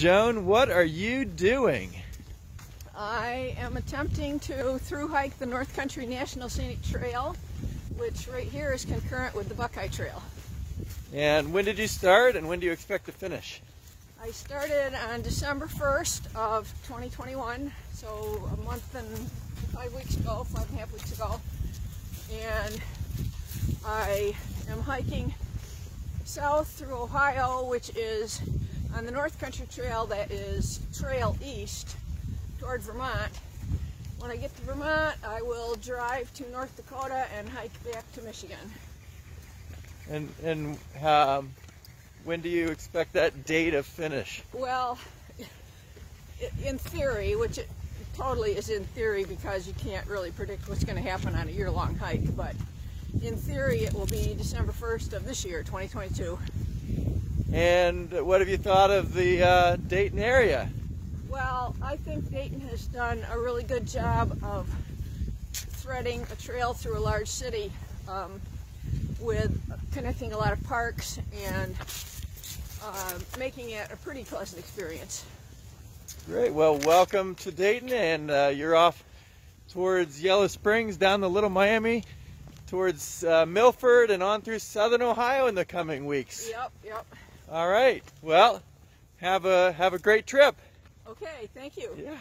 Joan, what are you doing? I am attempting to through hike the North Country National Scenic Trail, which right here is concurrent with the Buckeye Trail. And when did you start and when do you expect to finish? I started on December 1st of 2021, so a month and five weeks ago, five and a half weeks ago. And I am hiking south through Ohio, which is on the North Country Trail that is trail east toward Vermont. When I get to Vermont, I will drive to North Dakota and hike back to Michigan. And and um, when do you expect that day to finish? Well, in theory, which it totally is in theory because you can't really predict what's going to happen on a year-long hike, but in theory it will be December 1st of this year, 2022. And what have you thought of the uh, Dayton area? Well, I think Dayton has done a really good job of threading a trail through a large city um, with connecting a lot of parks and uh, making it a pretty pleasant experience. Great. Well, welcome to Dayton, and uh, you're off towards Yellow Springs, down the Little Miami, towards uh, Milford, and on through Southern Ohio in the coming weeks. Yep, yep. All right. Well, have a have a great trip. Okay, thank you. Yeah.